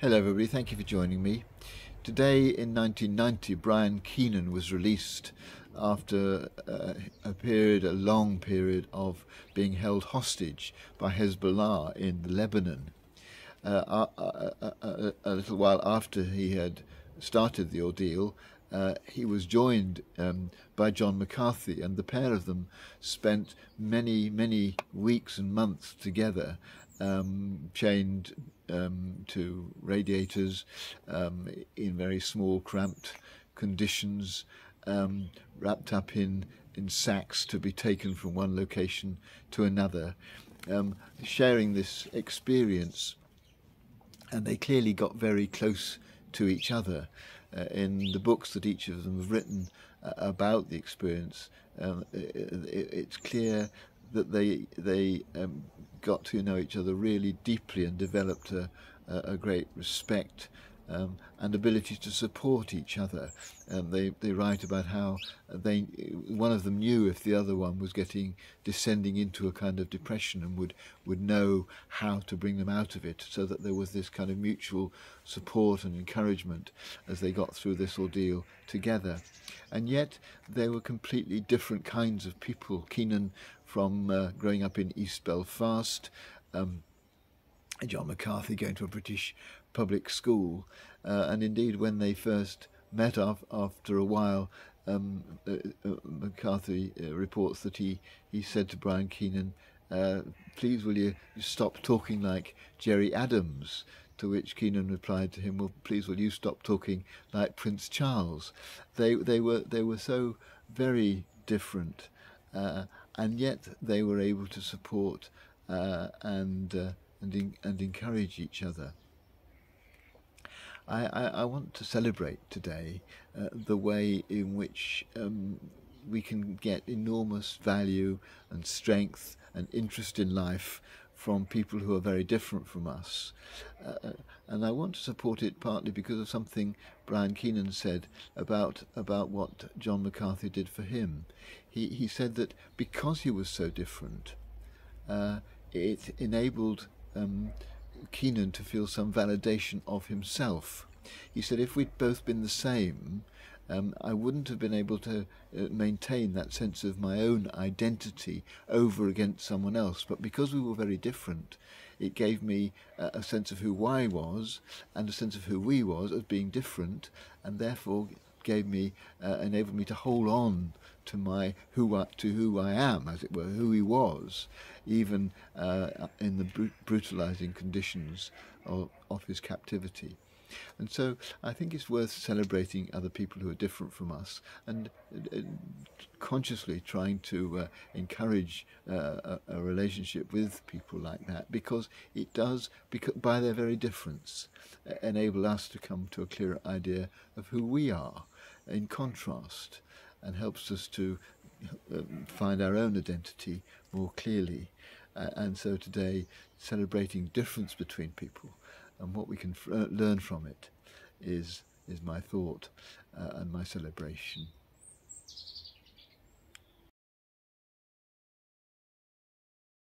Hello, everybody. Thank you for joining me. Today in 1990, Brian Keenan was released after uh, a period, a long period of being held hostage by Hezbollah in Lebanon. Uh, a, a, a, a, little while after he had started the ordeal, uh, he was joined um, by John McCarthy, and the pair of them spent many, many weeks and months together um, chained um, to radiators um, in very small, cramped conditions, um, wrapped up in, in sacks to be taken from one location to another, um, sharing this experience. And they clearly got very close to each other. Uh, in the books that each of them have written uh, about the experience, um, it, it's clear that they they um, got to know each other really deeply and developed a, a, great respect um, and ability to support each other. And they, they write about how they one of them knew if the other one was getting descending into a kind of depression and would would know how to bring them out of it, so that there was this kind of mutual support and encouragement as they got through this ordeal together. And yet they were completely different kinds of people. Keenan from uh, growing up in East Belfast. Um, John McCarthy going to a British public school. Uh, and indeed, when they first met af after a while, um, uh, uh, McCarthy uh, reports that he, he said to Brian Keenan, please will you stop talking like Gerry Adams? To which Keenan replied to him, well, please will you stop talking like Prince Charles? They, they, were, they were so very different. Uh, and yet they were able to support uh, and uh, and in, and encourage each other. I, I, I want to celebrate today uh, the way in which um, we can get enormous value and strength and interest in life from people who are very different from us. Uh, and I want to support it partly because of something Brian Keenan said about, about what John McCarthy did for him. He, he said that because he was so different, uh, it enabled um, Keenan to feel some validation of himself. He said if we'd both been the same, um, I wouldn't have been able to uh, maintain that sense of my own identity over against someone else. But because we were very different, it gave me a sense of who I was and a sense of who we was as being different, and therefore gave me uh, enabled me to hold on to my who I, to who I am, as it were, who he was, even uh, in the br brutalizing conditions of, of his captivity. And so I think it's worth celebrating other people who are different from us and uh, consciously trying to uh, encourage uh, a, a, relationship with people like that because it does, because, by their very difference, enable us to come to a clearer idea of who we are in contrast and helps us to uh, find our own identity more clearly. And so today, celebrating difference between people and what we can uh, learn from it is, is my thought uh, and my celebration.